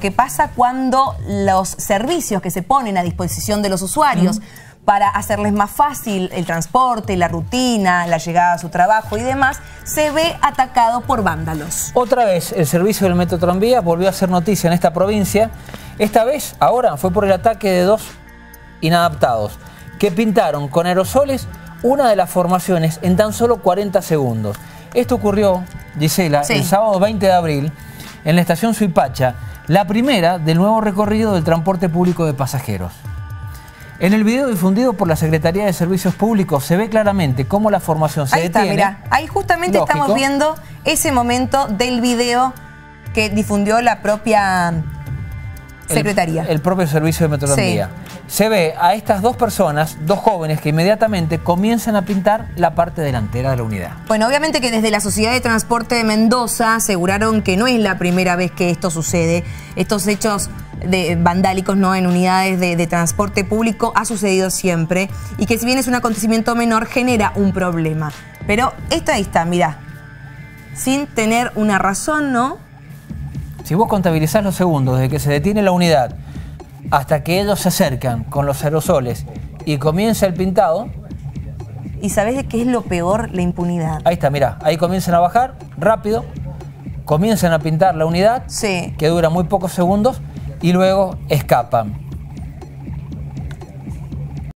¿Qué pasa cuando los servicios que se ponen a disposición de los usuarios para hacerles más fácil el transporte, la rutina, la llegada a su trabajo y demás, se ve atacado por vándalos? Otra vez, el servicio del Metro Tranvía volvió a ser noticia en esta provincia. Esta vez, ahora, fue por el ataque de dos inadaptados que pintaron con aerosoles una de las formaciones en tan solo 40 segundos. Esto ocurrió, Gisela, Sí. el sábado 20 de abril en la estación Suipacha, la primera del nuevo recorrido del transporte público de pasajeros. En el video difundido por la Secretaría de Servicios Públicos se ve claramente cómo la formación se Ahí está, detiene. mira. Ahí justamente Lógico. estamos viendo ese momento del video que difundió la propia Secretaría. El, propio servicio de Metrotranvía. Se ve a estas dos personas, dos jóvenes, que inmediatamente comienzan a pintar la parte delantera de la unidad. Bueno, obviamente que desde la Sociedad de Transporte de Mendoza aseguraron que no es la primera vez que esto sucede. Estos hechos de vandálicos no en unidades de, de transporte público ha sucedido siempre y que si bien es un acontecimiento menor genera un problema. Pero esto ahí está, mira, sin tener una razón, ¿no? Si vos contabilizás los segundos desde que se detiene la unidad hasta que ellos se acercan con los aerosoles y comienza el pintado, Y sabes qué es lo peor, la impunidad. ahí está, mira, ahí comienzan a bajar rápido, comienzan a pintar la unidad, Sí. que dura muy pocos segundos, y luego escapan.